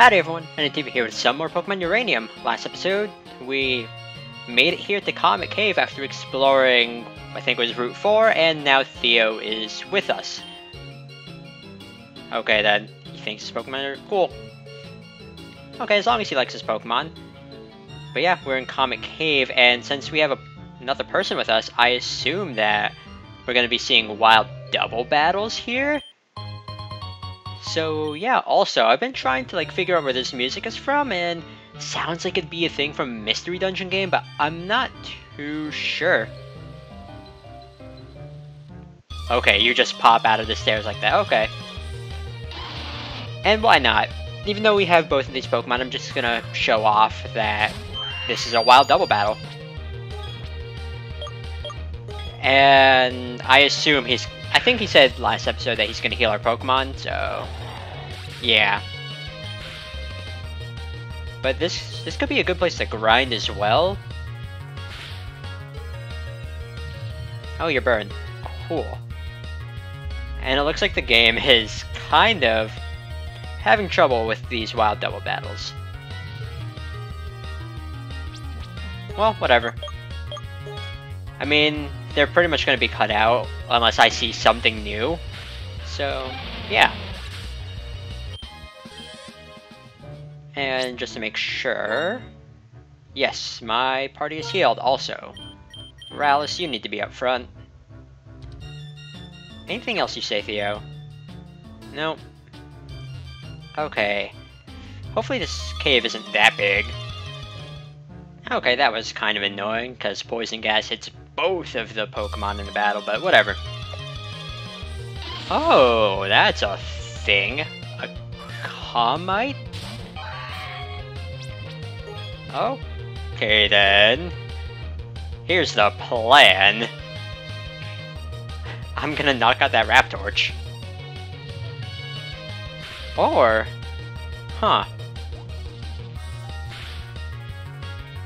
Howdy everyone, NDTV here with some more Pokemon Uranium. Last episode, we made it here to Comet Cave after exploring, I think it was Route 4, and now Theo is with us. Okay then, he thinks his Pokemon are cool. Okay, as long as he likes his Pokemon. But yeah, we're in Comet Cave, and since we have a, another person with us, I assume that we're going to be seeing wild double battles here? So yeah, also, I've been trying to like figure out where this music is from, and sounds like it'd be a thing from Mystery Dungeon game, but I'm not too sure. Okay, you just pop out of the stairs like that, okay. And why not? Even though we have both of these Pokemon, I'm just gonna show off that this is a wild double battle. And I assume he's... I think he said last episode that he's gonna heal our Pokemon, so... Yeah. But this this could be a good place to grind as well. Oh, you're burned. Cool. And it looks like the game is kind of having trouble with these wild double battles. Well, whatever. I mean, they're pretty much going to be cut out unless I see something new. So, yeah. And just to make sure... Yes, my party is healed also. Ralis, you need to be up front. Anything else you say, Theo? Nope. Okay. Hopefully this cave isn't that big. Okay, that was kind of annoying, because poison gas hits both of the Pokemon in the battle, but whatever. Oh, that's a thing. A Comite? Oh. Okay then. Here's the plan. I'm gonna knock out that Raptorch. Or... Huh.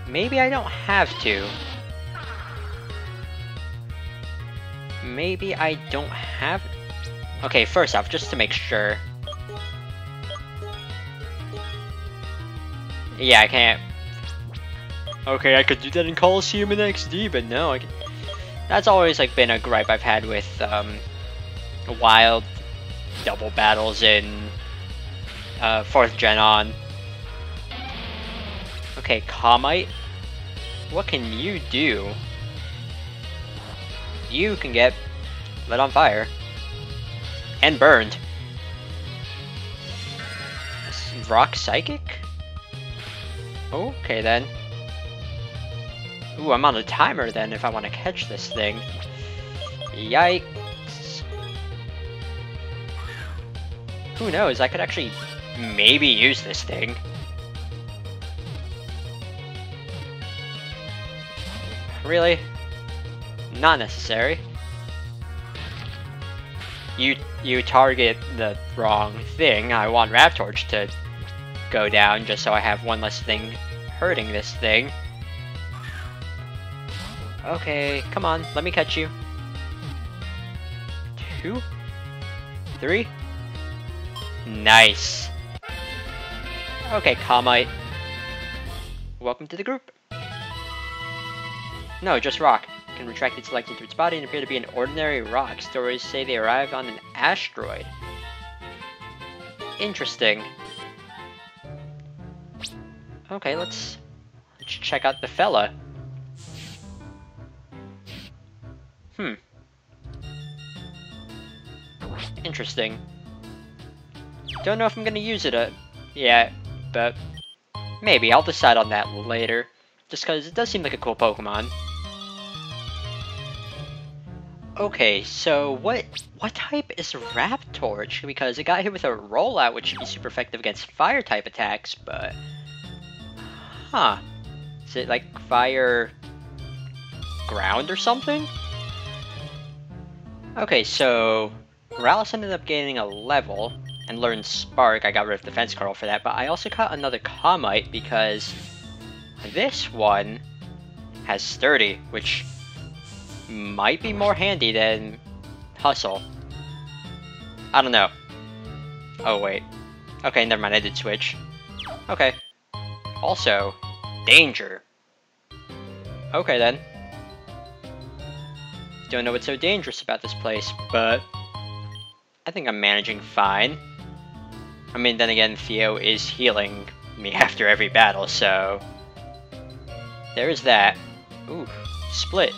Maybe I don't have to. Maybe I don't have... Okay, first off, just to make sure. Yeah, I can't okay, I could do that in Coliseum and XD, but no, I can... That's always like been a gripe I've had with um, wild double battles in uh, 4th gen on. Okay, Comite, what can you do? You can get lit on fire. And burned. Rock Psychic? Okay then. Ooh, I'm on a timer then if I want to catch this thing. Yikes. Who knows, I could actually maybe use this thing. Really? Not necessary. You you target the wrong thing. I want Raptorch to go down just so I have one less thing hurting this thing. Okay, come on, let me catch you. Two? Three? Nice. Okay, Comite. Welcome to the group. No, just rock. Can retract its legs into its body and appear to be an ordinary rock. Stories say they arrived on an asteroid. Interesting. Okay, let's, let's check out the fella. Hmm. Interesting. Don't know if I'm gonna use it uh, yet, but maybe. I'll decide on that later. Just because it does seem like a cool Pokemon. Okay, so what what type is Raptorch? Because it got hit with a rollout, which should be super effective against fire type attacks, but... Huh. Is it like fire... ground or something? Okay, so Ralis ended up gaining a level and learned Spark. I got rid of Defense Curl for that, but I also caught another Comite because this one has Sturdy, which might be more handy than Hustle. I don't know. Oh, wait. Okay, never mind, I did switch. Okay. Also, danger. Okay then. Don't know what's so dangerous about this place, but I think I'm managing fine. I mean, then again, Theo is healing me after every battle, so... There is that. Ooh, split.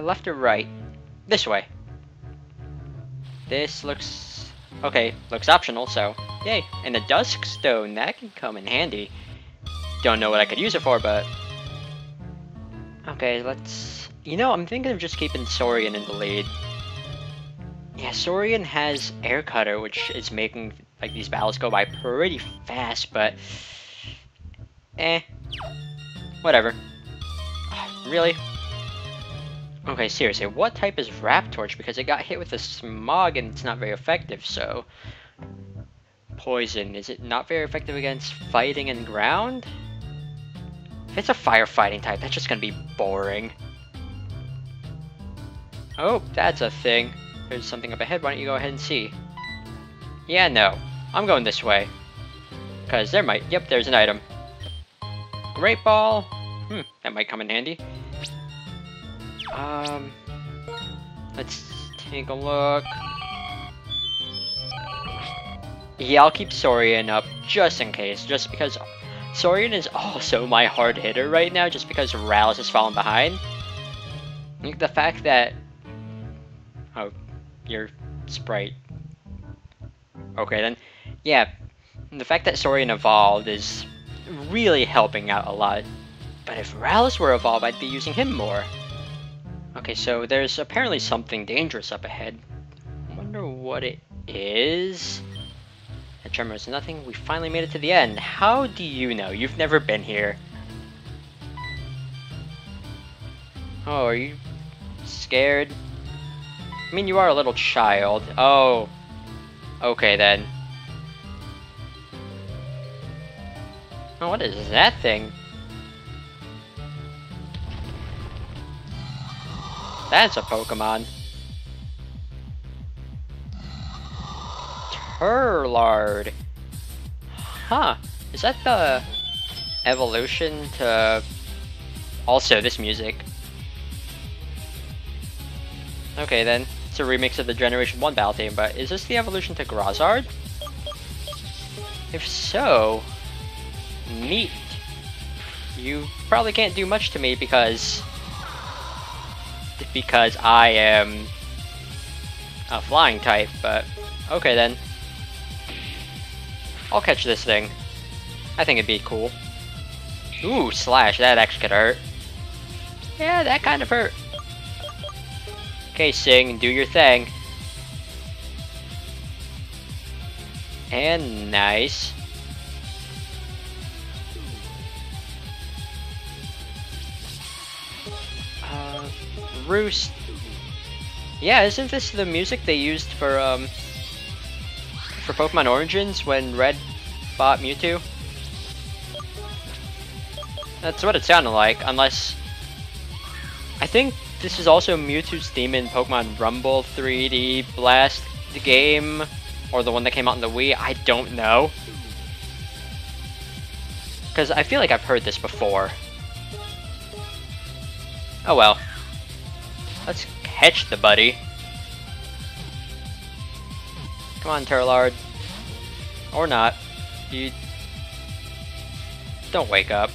Left or right? This way. This looks... Okay, looks optional, so yay. And the Dusk Stone, that can come in handy. Don't know what I could use it for, but... Okay, let's... You know, I'm thinking of just keeping Sorean in the lead. Yeah, Sorean has Air Cutter, which is making like these battles go by pretty fast, but... Eh. Whatever. Really? Okay, seriously, what type is Torch? Because it got hit with a smog and it's not very effective, so... Poison, is it not very effective against fighting and ground? If it's a firefighting type, that's just gonna be boring. Oh, that's a thing. There's something up ahead, why don't you go ahead and see? Yeah, no. I'm going this way. Because there might... Yep, there's an item. Great Ball. Hmm, that might come in handy. Um... Let's take a look. Yeah, I'll keep Sorean up, just in case. Just because Sorean is also my hard hitter right now, just because Ralis has fallen behind. The fact that... Oh, your sprite. Okay then. Yeah, the fact that Sorean evolved is really helping out a lot. But if Ralis were evolved, I'd be using him more. Okay, so there's apparently something dangerous up ahead. I wonder what it is. That tremor is nothing. We finally made it to the end. How do you know? You've never been here. Oh, are you scared? I mean, you are a little child. Oh. Okay, then. Oh, what is that thing? That's a Pokemon. Terlard. Huh. Is that the evolution to... Also, this music. Okay, then. It's a remix of the Generation 1 battle theme, but is this the evolution to Grozard? If so, neat. You probably can't do much to me because because I am a flying type, but okay then. I'll catch this thing. I think it'd be cool. Ooh, slash, that actually could hurt. Yeah, that kind of hurt. Okay, Sing, do your thing. And nice. Roost. Yeah, isn't this the music they used for, um, for Pokemon Origins when Red bought Mewtwo? That's what it sounded like, unless... I think this is also Mewtwo's theme in Pokemon Rumble 3D Blast the game, or the one that came out in the Wii, I don't know. Because I feel like I've heard this before. Oh well. Let's catch the buddy. Come on, Terlard. Or not. You... Don't wake up.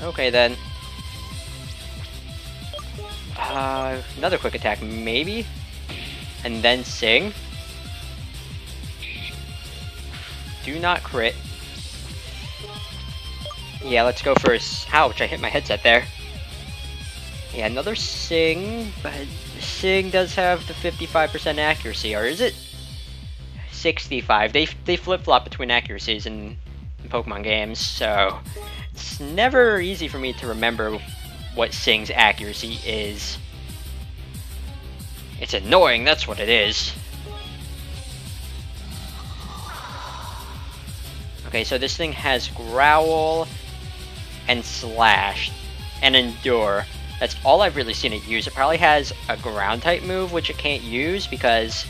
Okay then. Uh, another quick attack, maybe? And then sing? Do not crit. Yeah, let's go first. Ouch, I hit my headset there. Yeah, another sing, but sing does have the 55% accuracy, or is it 65? They, they flip-flop between accuracies in, in Pokemon games, so it's never easy for me to remember what Sing's accuracy is. It's annoying, that's what it is. Okay, so this thing has Growl and Slash and Endure. That's all I've really seen it use. It probably has a Ground type move, which it can't use because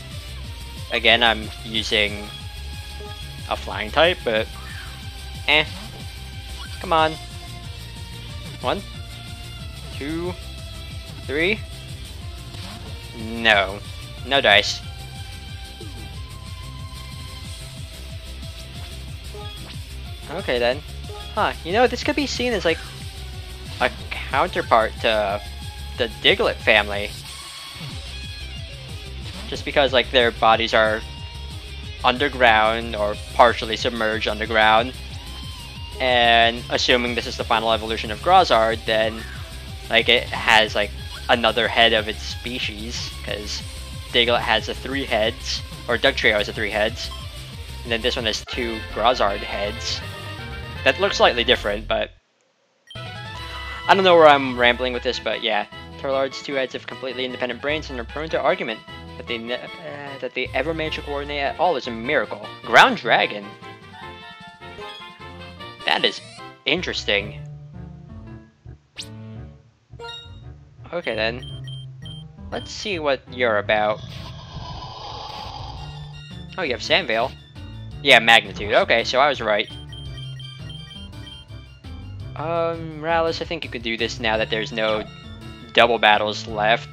again, I'm using a flying type, but eh. Come on. One, two, three. No. No dice. Okay then. Huh, you know, this could be seen as like a counterpart to the Diglett family. Just because like their bodies are underground or partially submerged underground. And assuming this is the final evolution of Grozard, then like it has like another head of its species, because Diglett has the three heads, or Dugtrio has the three heads, and then this one has two Grozard heads. That looks slightly different, but I don't know where I'm rambling with this, but yeah, Terlard's two heads have completely independent brains and are prone to argument. That they uh, that they ever manage to coordinate at all is a miracle. Ground Dragon. That is interesting. Okay then. Let's see what you're about. Oh, you have Sand Veil. Yeah, Magnitude. Okay, so I was right. Um, Ralis, I think you could do this now that there's no double battles left.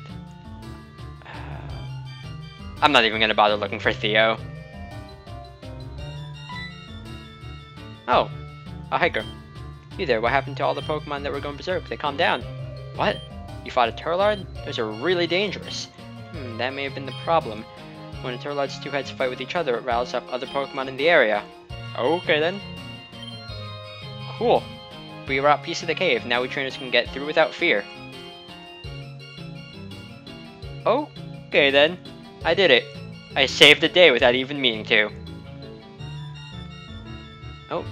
I'm not even gonna bother looking for Theo. Oh, a hiker. You there, what happened to all the Pokemon that were going berserk? They calmed down. What? You fought a Terlard? Those are really dangerous. Hmm, that may have been the problem. When a Terlard's two heads fight with each other, it riles up other Pokemon in the area. Okay then. Cool. We were at Piece of the Cave, now we trainers can get through without fear. Oh, okay then. I did it. I saved the day without even meaning to. Oh.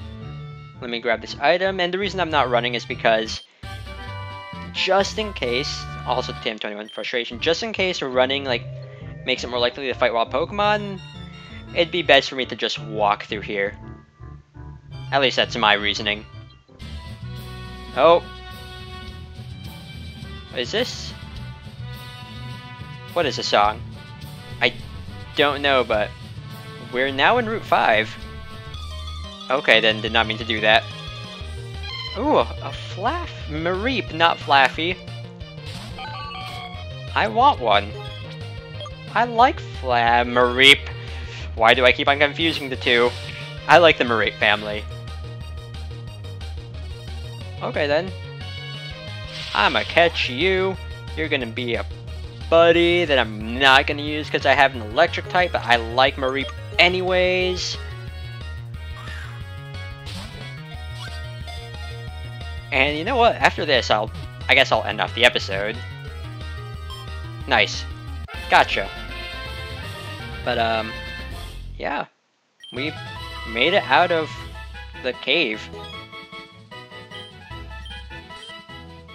Let me grab this item, and the reason I'm not running is because just in case, also TM21 frustration, just in case running like makes it more likely to fight wild Pokemon, it'd be best for me to just walk through here. At least that's my reasoning. Oh. What is this? What is this song? I don't know, but we're now in Route 5. Okay, then did not mean to do that. Ooh, a Flaff Mareep, not Flaaffy. I want one. I like Flaff Mareep. Why do I keep on confusing the two? I like the Mareep family. Okay then. I'ma catch you. You're gonna be a buddy that I'm not gonna use because I have an electric type, but I like Mareep anyways. And you know what? After this, I'll, I guess I'll end off the episode. Nice. Gotcha. But, um, yeah. We made it out of the cave.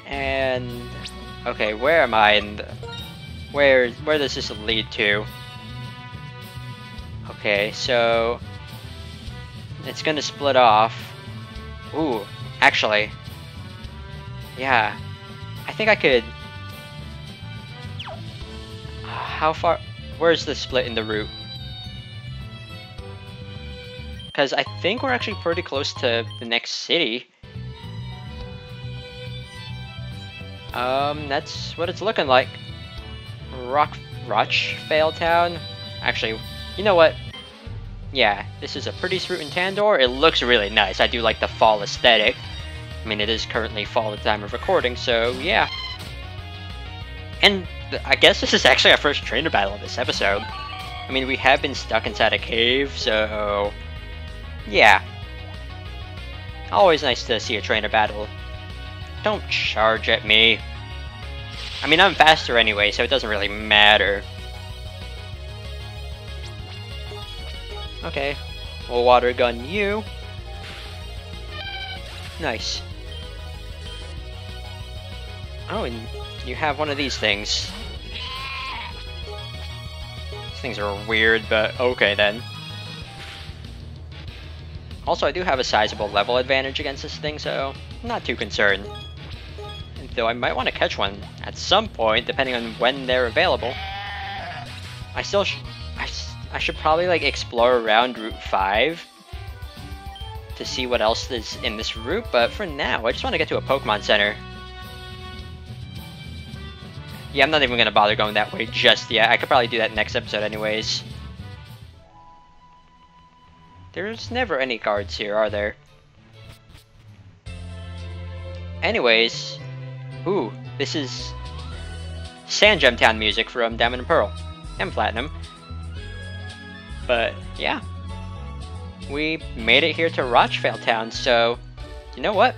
And okay, where am I? And where where does this lead to? Okay, so it's gonna split off. Ooh, actually, yeah, I think I could. How far? Where's the split in the route? Because I think we're actually pretty close to the next city. Um, that's what it's looking like. Rock Fail Town. Actually, you know what? Yeah, this is a pretty route in Tandor. It looks really nice. I do like the fall aesthetic. I mean, it is currently fall at the time of recording, so yeah. And I guess this is actually our first trainer battle of this episode. I mean, we have been stuck inside a cave, so... Yeah. Always nice to see a trainer battle don't charge at me. I mean, I'm faster anyway, so it doesn't really matter. Okay, we'll water gun you. Nice. Oh, and you have one of these things. These things are weird, but okay then. Also, I do have a sizable level advantage against this thing, so not too concerned though I might want to catch one at some point, depending on when they're available. I still I, I should probably like explore around Route 5 to see what else is in this route, but for now, I just want to get to a Pokemon Center. Yeah, I'm not even going to bother going that way just yet. I could probably do that next episode anyways. There's never any guards here, are there? Anyways, ooh, this is Sand Gem Town music from Diamond and Pearl and Platinum. But yeah, we made it here to Rochfale Town, so you know what?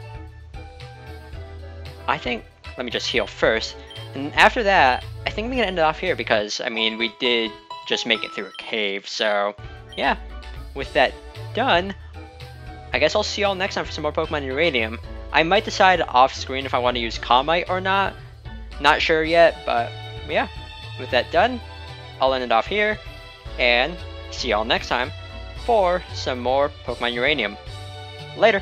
I think, let me just heal first, and after that, I think I'm gonna end it off here because, I mean, we did just make it through a cave, so yeah, with that done, I guess I'll see y'all next time for some more Pokemon Uranium. I might decide off screen if I want to use Comite or not, not sure yet, but yeah, with that done, I'll end it off here, and see y'all next time for some more Pokemon Uranium. Later!